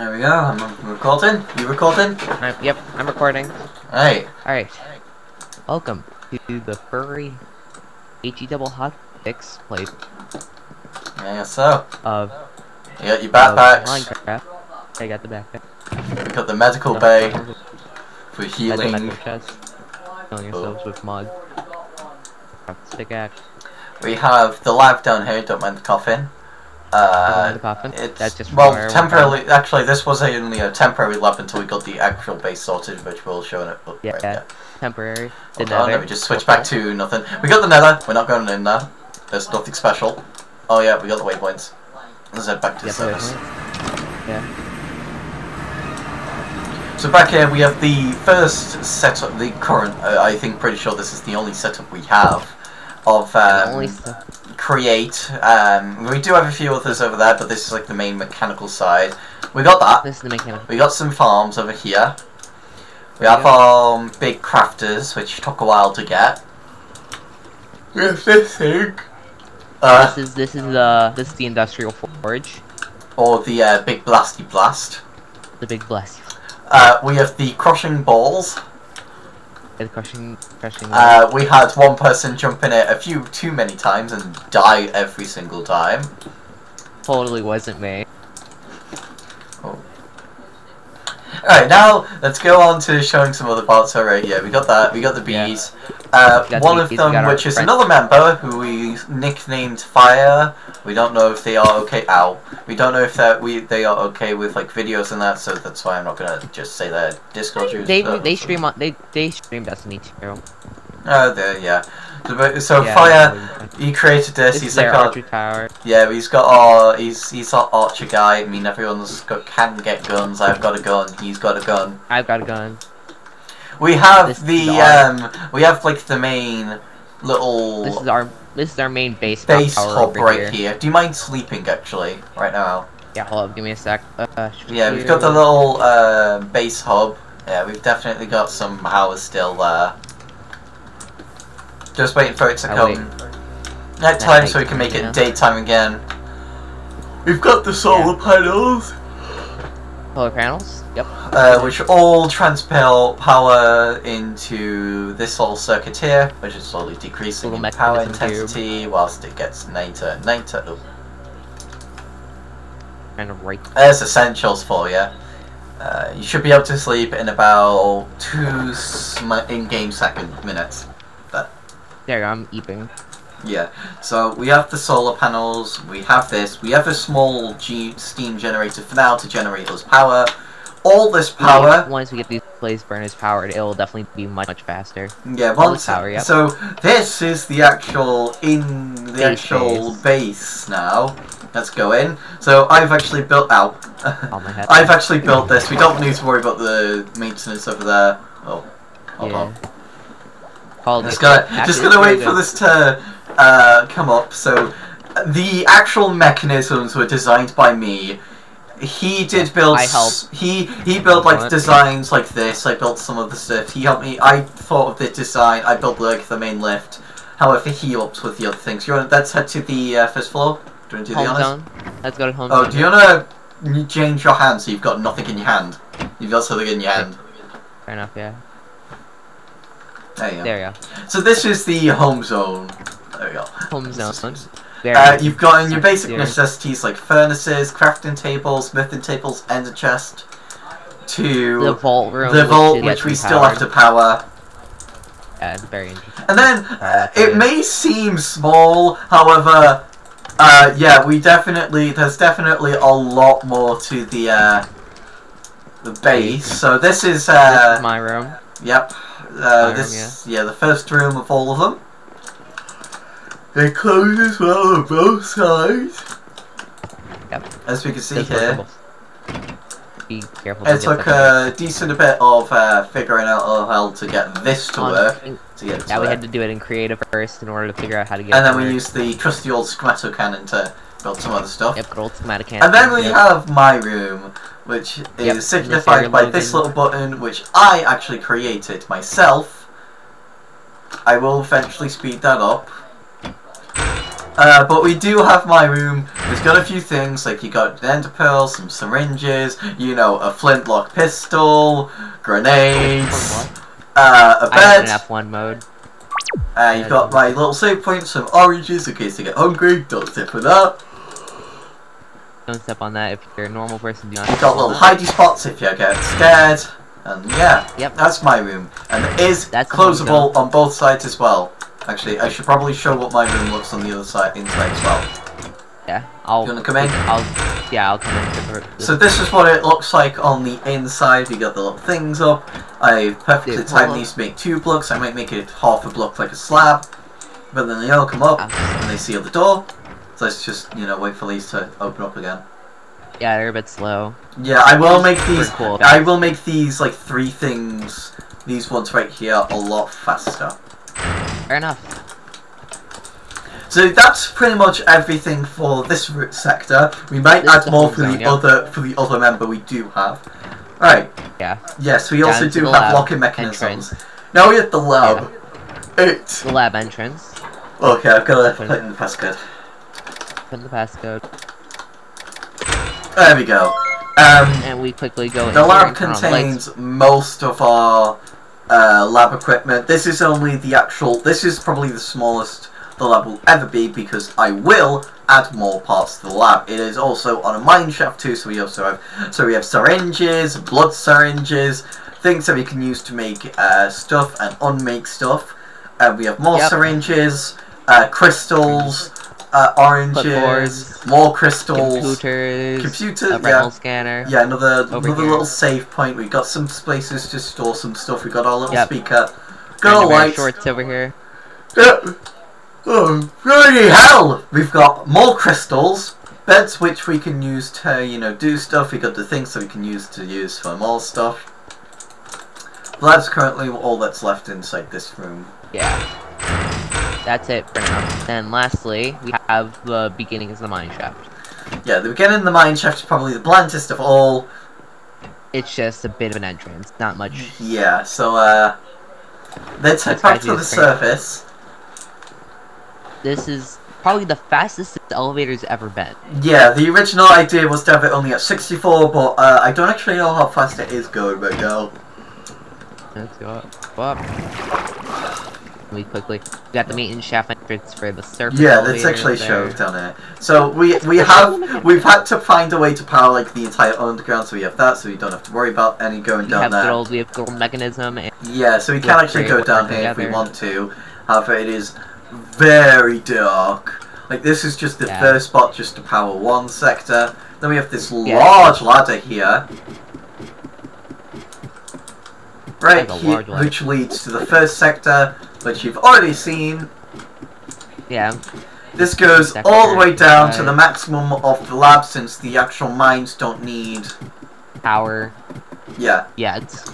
There we go. I'm recording. You recording? I'm, yep, I'm recording. Alright. Alright. Welcome to the furry HE double hot fix play Yeah, so. of, You got your backpacks. Minecraft. I got the backpack. We got the medical bay for healing. medical chest. Killing yourselves with mud. Stick axe. We have the lab down here. Don't mind the coffin. Uh, the it's That's just well where I want temporarily. Actually, this was only a temporary lab until we got the actual base sorted, which we'll show in it. oh, Yeah, right, yeah. Temporary. The Hold on, nether. let me just switch back to nothing. We got the nether. We're not going in there. There's nothing special. Oh yeah, we got the waypoints. Let's head back to the Yep, surface. Yeah. So back here we have the first setup, the current, uh, I think pretty sure this is the only setup we have of the um. Create. Um, we do have a few others over there, but this is like the main mechanical side. We got that. This is the mechanic. We got some farms over here. We have Yeah. um big crafters, which took a while to get. We have this thing. Uh, This is this is the this is the industrial forge. or the uh, big blasty blast. The big blast. Uh, we have the crushing balls. The crushing crushing. Uh, we had one person jump in it a few too many times and die every single time. totally wasn't me. Alright, now let's go on to showing some other parts alright Yeah, We got that, we got the Yeah. bees. Uh, We got the one of bees, we them, which is friend- another member who we nicknamed Fire. We don't know if they are okay. Ow. We don't know if that we they are okay with like videos and that, so that's why I'm not gonna just say their Discord users. They uh, they stream on they they stream Destiny 2. Oh, there, yeah. So, but- so Yeah, Fire, he created this. He's like our, tower. Yeah, he's got our he's he's our archer guy. I mean, everyone's got can get guns. I've got a gun. He's got a gun. I've got a gun. We have This the um we have like the main little This is our this is our main base base hub right here. here. Do you mind sleeping actually right now? Yeah, hold up, give me a sec. Uh, uh, Yeah, we've got the little uh, base hub. Yeah, we've definitely got some powers still there. Just waiting for it to wait. come nighttime so we can make it yeah. daytime again. We've got the solar panels. solar panels. Yep. uh, which all transfer power into this little circuit here, which is slowly decreasing Little in power mechanism tube. intensity whilst it gets later and later. Oh, Kind of right. there's essentials for you. Uh, you should be able to sleep in about two in-game second minutes. There, I'm eeping. Yeah, so we have the solar panels, we have this, we have a small G steam generator for now to generate us power. All this power Once we get these blaze burners powered, it will definitely be much much faster. Yeah, once power, yep. so this is the actual in the Base actual base. base now. Let's go in. So I've actually built out. On oh, my head. I've actually built this. We don't need to worry about the maintenance over there. Oh, hold yeah. on. Called Just gonna just gonna wait for this to uh, come up. So the actual mechanisms were designed by me. He did build. I helped. He he built like designs like this. I built some of the stuff. He helped me. I thought of the design. I built like the main lift. However, he helps with the other things. You want? Let's head to the uh, first floor. Do you want to do the Home honors? zone. Let's go to home Oh, zone. do you want to change your hand so you've got nothing in your hand? You've got something in your hand. Fair enough, yeah. There you go. There you go. So this is the home zone. There we go. Home zone. Very Uh, you've got in your basic yeah. necessities like furnaces, crafting tables, smithing tables, and ender chest, to the vault room. the vault, is which we still have to power. Yeah, it's very interesting. And then uh, Uh, it may seem small, however, uh, yeah, we definitely there's definitely a lot more to the uh, the base. So this is this uh, is my room. Yep. Uh, this, yeah. the first room of all of them. They close as well on both sides. Yep. As we can see Just here. Be careful. it took a decent bit of uh, figuring out how to get this to work. To get Yeah, we work. had to do it in creative first in order to figure out how to get. and then we work. used the trusty old schematicannon to build some other stuff. Yep, good old schematic And then we yep. have my room, which is Yep, signified by this little button, which I actually created myself. I will eventually speed that up. Uh, but we do have my room. It's got a few things, like you got an ender pearl, some syringes, you know, a flintlock pistol, grenades, uh, a I have bed. an F1 mode. Uh, you got my little save point, some oranges in case you get hungry. Don't step with that. Don't step on that if you're a normal person. Do not You step got little hidey spots if you get scared. And yeah, Yep. that's my room. And it is That's closable on both sides as well. Actually, I should probably show what my room looks on the other side, inside as well. Yeah, I'll. You wanna come in? I'll. Yeah, I'll come in. The, So this is what it looks like on the inside. We got the little things up. I perfectly Dude, timed these to make two blocks. I might make it half a block like a slab. But then they all come up Ah. and they seal the door. So let's just, you know, wait for these to open up again. yeah, they're a bit slow. Yeah, I will make these. cool. I will make these like three things. These ones right here a lot faster. Fair enough. So that's pretty much everything for this route sector. We might This add more for the yeah. other for the other member we do have. Right. Yeah. Yes, we Down also do have locking mechanisms. Now we're at the lab. It's The lab entrance. okay. I've got to put in the passcode. In the passcode, There we go. Um, and we quickly go. in the lab contains most of our uh, lab equipment. This is only the actual. This is probably the smallest the lab will ever be because I will add more parts to the lab. It is also on a mine shaft too, so we also have so we have syringes, blood syringes, things that we can use to make uh, stuff and unmake stuff. Uh, we have more Yep. syringes, uh, crystals, uh, oranges, Clipboards, more crystals, computers, computer- a yeah. scanner. yeah, another another here. little save point. We got some places to store some stuff. We got our little Yep. speaker. Our lights. shorts over here. Yeah. Oh, bloody hell! We've got more crystals, beds which we can use to, you know, do stuff. We got the things that we can use to use for more stuff. That's currently all that's left inside this room. Yeah. That's it for now. Then lastly, we have the beginnings of the mineshaft. Yeah, the beginning of the mineshaft is probably the blandest of all. It's just a bit of an entrance, not much. Yeah, so, uh, let's head back to the surface. This is probably the fastest this elevator's ever been. Yeah, the original idea was to have it only at 64, but uh, I don't actually know how fast it is going right now. Let's go up. Go up. We quickly we got the maintenance shaft entrance for the surface. Yeah, that's actually shown down here. So we we have we've had to find a way to power like the entire underground, so we have that, so we don't have to worry about any going We down have there. old we have good old Mekanism and Yeah, so we can actually go down here if we want to. However, it is very dark. Like this is just the Yeah. first spot just to power one sector. Then we have this Yeah. large ladder here. Right here, which leads to the first sector, which you've already seen. yeah, This goes all the way down to the maximum of the lab since the actual mines don't need. power. Yeah. Yeah, it's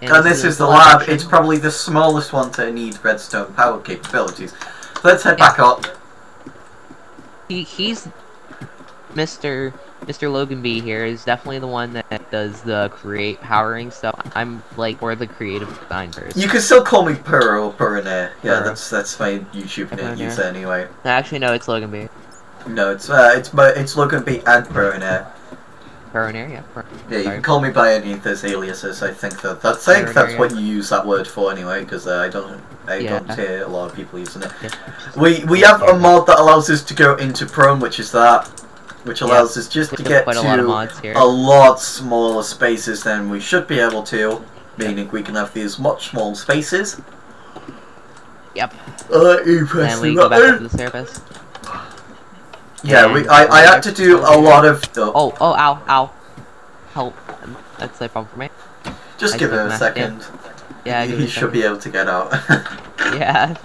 And, this is the lab. It's probably the smallest one to need redstone power capabilities. Let's head Yeah. back up. he, he's Mr. Mr. Logan B here is definitely the one that does the create powering stuff. I'm like more the creative design person. You can still call me Puro Puroneer. Yeah, Puro. that's that's my YouTube name user anyway. Actually, no, it's Logan B. No, it's uh, it's my it's Logan B and Puroneer. Puroneer, yeah. Pur- Yeah, you sorry. can call me by any of those aliases. I think that that's I think that's what you use that word for anyway, because uh, I don't I Yeah. don't hear a lot of people using it. yeah. We we have a mod that allows us to go into Chrome, which is that, which allows us just to get quite to a lot of mods here. a lot smaller spaces than we should be able to, meaning we can have these much smaller spaces. Yep. Uh, press And we go back up to the surface. Yeah, we I, I had to do a lot of. Oh, Oh, oh, ow, ow. Help. That's a problem for me. just I give him a it. second. Yeah, he it should be able to get out. Yeah.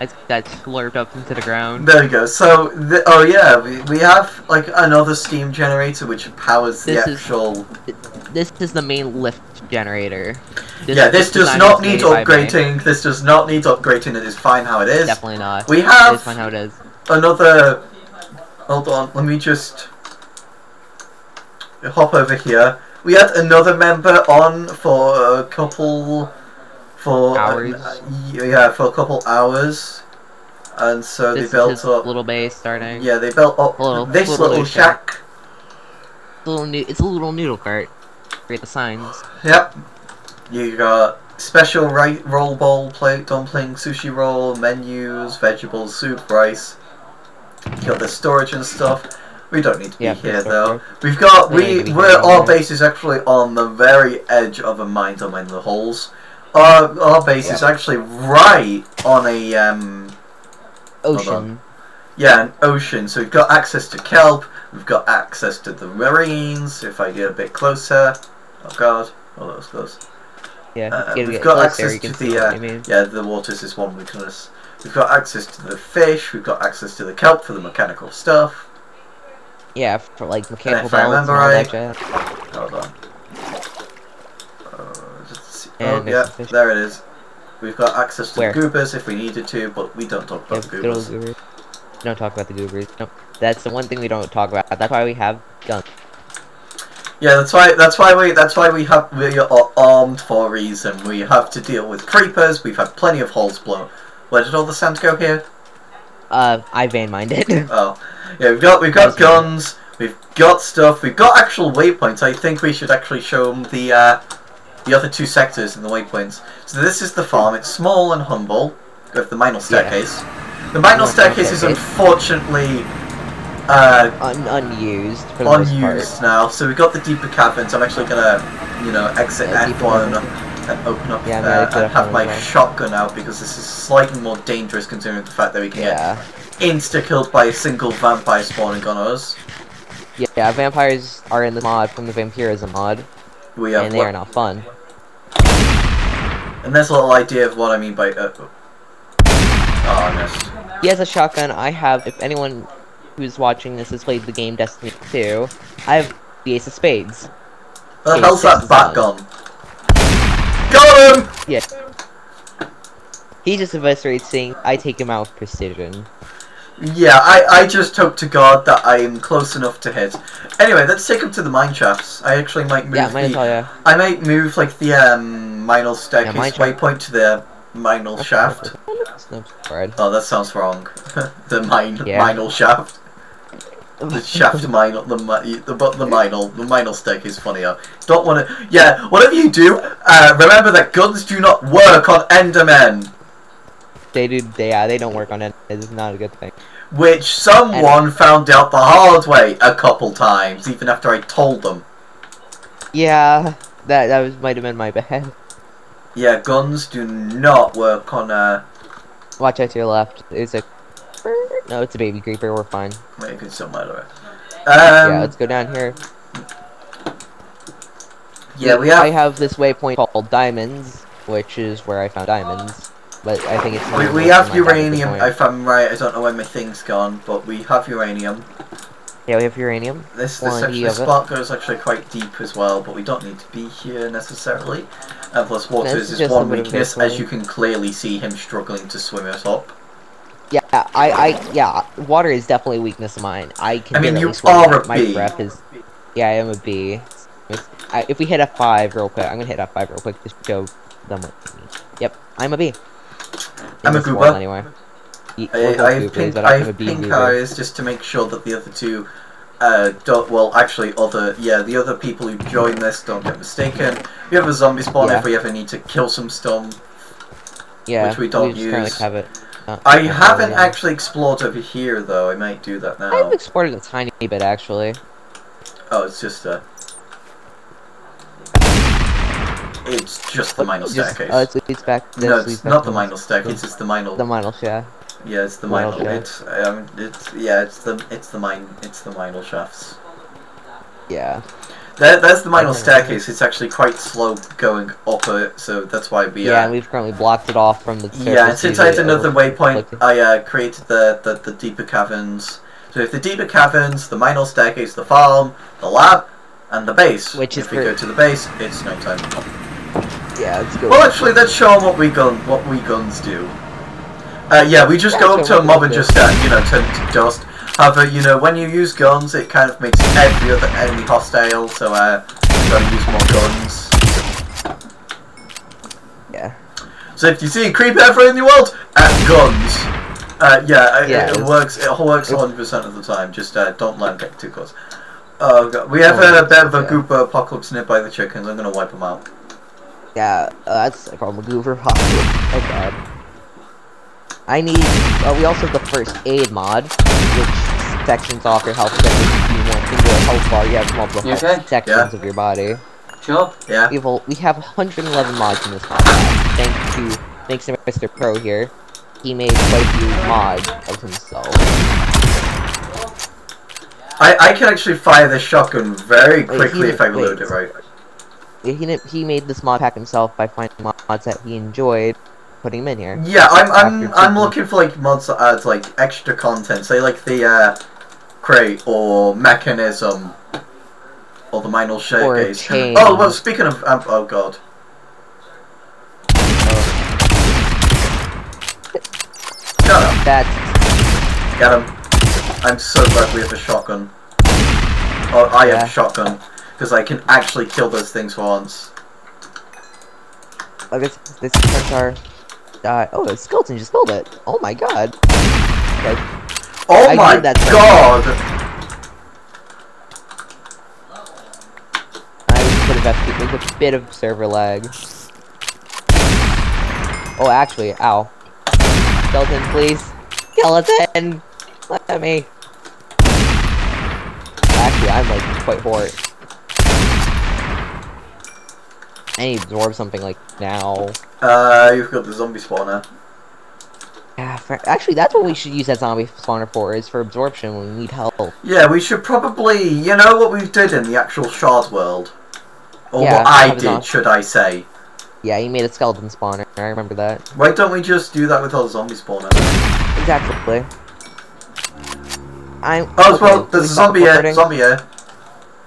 I got slurped up into the ground. there we go. So, the, oh yeah, we, we have like another steam generator which powers the This is- actual. This is the main lift generator. yeah, this does not need made by me. upgrading. This does not need upgrading. It is fine how it is. Definitely not. We It is have fine how it is. another. Hold on, let me just hop over here. We had another member on for a couple, for Hours? uh, yeah, for a couple hours. and so this they built is his up. little base starting. Yeah, they built up Little- this little little shack. shack. It's a little new. It's a little noodle cart. Create the signs. Yep. You got special ri- roll bowl, plate, dumpling, sushi roll, menus, vegetables, soup, rice. You got the storage and stuff. We don't need to be here the though. storage. We've got We we to be we're our base is actually on the very edge of a mine down in the holes. Our our base is actually right on a um Ocean. yeah an ocean. So we've got access to kelp. We've got access to the marines. If I get a bit closer, oh god, oh that was close. Yeah. Uh, we've get got access to the, uh, I mean. Yeah, the waters is one weakness. We've got access to the fish. We've got access to the kelp for the mechanical stuff. Yeah, for like mechanical belts and all right- that jazz. Hold on. Uh, just see. And Oh, yeah, fish. there it is. We've got access to Where? goobers if we needed to, but we don't talk about good old goobers. goobers. Don't talk about the goobers. No, That's the one thing we don't talk about. That's why we have guns. Yeah, that's why. That's why we. That's why we have. We are armed for a reason. We have to deal with creepers. We've had plenty of holes blown. Where did all the sand go here? Uh, I van mined it. Oh, yeah. We've got. We've got guns. We've got stuff. We've got actual waypoints. I think we should actually show them the uh, the other two sectors in the waypoints. So this is the farm. It's small and humble with the minor staircase. The minor staircase is unfortunately uh, Un- unused for unused part. now. So we've got the deeper caverns. I'm actually gonna, you know, exit Yeah, F1 caverns. and open up Yeah, there and have my well. shotgun out because this is slightly more dangerous considering the fact that we can Yeah. get insta killed by a single vampire spawning on us. yeah. Yeah, vampires are in the mod from the Vampirism mod, We have and they are not fun. And there's a little idea of what I mean by. Uh, oh, I missed. He has a shotgun. I have. If anyone who's watching this has played the game Destiny 2, I have the Ace of Spades. The Yeah, hell's that bat gun? Got him! Yeah. He just eviscerates things. I take him out with precision. Yeah, I, I just hope to God that I am close enough to hit. Anyway, let's take him to the mine shafts. I actually might move Yeah, the yeah. I might move like the um minal staircase mine shaft. waypoint to the minal shaft. Oh, that sounds wrong. the mine Yeah. minal shaft. The shaft minal the the but the minal the minal staircase is funnier. Don't want to. Yeah, whatever you do, uh, remember that guns do not work on Endermen, They do. They, yeah, they don't work on it. It's not a good thing. which someone found out the hard way a couple times, even after I told them. Yeah, that that was might have been my bad. Yeah, guns do not work on uh. Watch out to your left. It's a. No, it's a baby creeper. We're fine. Maybe some other way. Um, yeah, let's go down here. yeah, we have... I have this waypoint called diamonds, which is where I found diamonds. But I think it's. We, we have like that at this uranium, if I'm right, I don't know where my thing's gone, but we have uranium. Yeah, we have uranium. This, this actually, spot goes actually quite deep as well, but we don't need to be here necessarily. And plus water This is is his one weakness, as you can clearly see him struggling to swim it up. Yeah, I, I, yeah, water is definitely a weakness of mine. I can I mean, you are my, a my bee. breath is. Yeah, I am a bee. If we hit F5 real quick, I'm gonna hit F5 real quick just to show them what. me. Yep, I'm a. In I'm a this world, goober. Anyway. I, I have pink, I have pink eyes just to make sure that the other two, uh, don't, well, actually, other, yeah, the other people who join this don't get mistaken. We have a zombie spawn Yeah. if we ever need to kill some storm Yeah, which we don't currently use. have it. I haven't actually explored over here though. I might do that now. I've explored a tiny bit actually. Oh, it's just a. It's just the minor staircase. Oh, it's, it's back. no, it's not the minor staircase. It's just the minor. The minor yeah. Yeah, it's the minor shaft. It's um, it's yeah, it's the it's the mine. It's the minor shafts. Yeah. There, there's the minor staircase. It's actually quite slow going up it, so that's why we. Yeah, uh, and we've currently blocked it off from the. Yeah, and since I had another waypoint, I uh, created the, the, the deeper caverns. So if the deeper caverns, the minor staircase, the farm, the lab, and the base. Which is if we go to the base, it's no time. Yeah, let's go. Well, actually, let's show 'em what we gun what we guns do. Uh, yeah, we just go up to a mob and just uh, you know turn to dust. However, you know when you use guns, it kind of makes every other enemy hostile. So uh, you gotta use more guns. Yeah. So if you see a creep ever in the world, at guns. Uh, yeah, it- Yeah, it, it's- works. It works it's- 100 percent of the time. Just uh, don't let them get too close. Oh god, we have Oh, a bit of a yeah. Gooper apocalypse nearby the chickens. I'm gonna wipe them out. Yeah, uh, that's a Goober Pop. Oh god. I need. Uh, we also have the first aid mod, which sections off your health. You want to a health bar, you have multiple You okay? sections Yeah. of your body. Sure. Yeah. We have, we have 111 mods in this mod. Thanks to thanks to Mr. Pro here. He made quite a few mods of himself. I, I can actually fire the shotgun very quickly he- if I load it right. He he made this mod pack himself by finding mods that he enjoyed, putting them in here. Yeah, I'm I'm I'm looking for like mods that add like extra content, say like the uh, Create or Mekanism or the minor Or showcase. Oh well, speaking of um, oh god, shut up, That's get him. I'm so glad we have a shotgun. Oh, I have a shotgun because I can actually kill those things once. oh, this this sensor. Uh, oh, the skeleton just killed it. Oh my god. Okay, Oh I my that god! I was a bit of there's a bit of server lag. Oh, actually, ow. Skeleton, please. Skeleton! Let me. Actually, I'm like quite hurt. I need to absorb something like now. Uh, you've got the zombie spawner. Yeah, for, actually, that's what we should use that zombie spawner for, is for absorption when we need help. Yeah, we should probably, you know what we did in the actual shard world? Or Yeah, what I did, on. should I say. Yeah, you made a skeleton spawner, I remember that. Why don't we just do that with our zombie spawner? Exactly. I'm. Oh, okay, well, there's a zombie here, zombie here.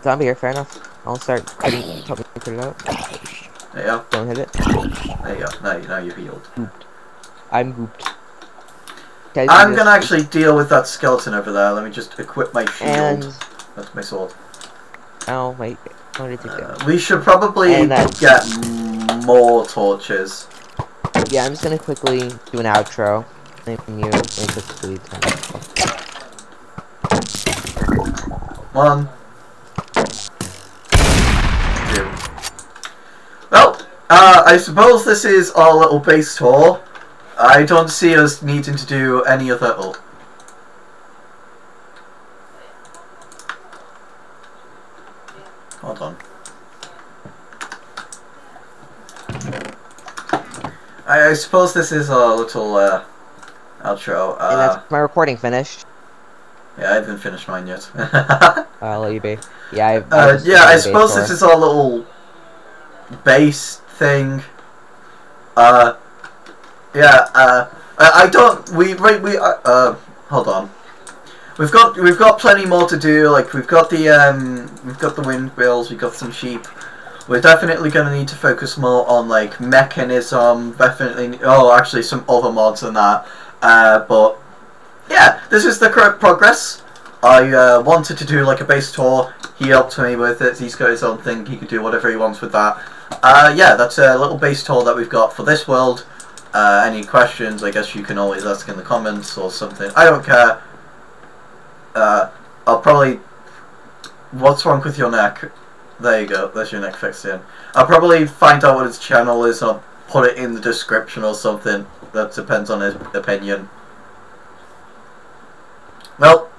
Zombie here, fair enough. I'll start cutting, help me put it out. There you go, Don't hit it. there you go. Now, now you're healed. I'm gooped. Do I'm gonna actually deal with that skeleton over there. Let me just equip my shield. And That's my sword. oh wait, what did it do? Uh, we should probably get more torches. Yeah, I'm just gonna quickly do an outro. Thank you. Let me quickly turn it off. One. Uh, I suppose this is our little base tour. I don't see us needing to do any other. Oh. Hold on. I, I suppose this is our little uh, outro. and Uh, that's my recording finished. yeah, I haven't finished mine yet. I'll let you be. Yeah, I've, Uh, yeah, I suppose this is our little base thing. Uh, yeah. Uh, I, I don't. We right. We uh, uh. Hold on. We've got we've got plenty more to do. Like we've got the um we've got the windmills. We've got some sheep. We're definitely going to need to focus more on like Mekanism. Definitely. Oh, actually, some other mods than that. Uh, but yeah, this is the correct progress. I uh, wanted to do like a base tour. He helped me with it. He's got his own thing. He can do whatever he wants with that. Uh, yeah, that's a little base tour that we've got for this world. Uh, any questions? I guess you can always ask in the comments or something. I don't care. Uh, I'll probably. What's wrong with your neck? There you go. There's your neck fixed in. I'll probably find out what his channel is. and I'll put it in the description or something. That depends on his opinion. Well.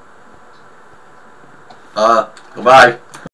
Uh, goodbye.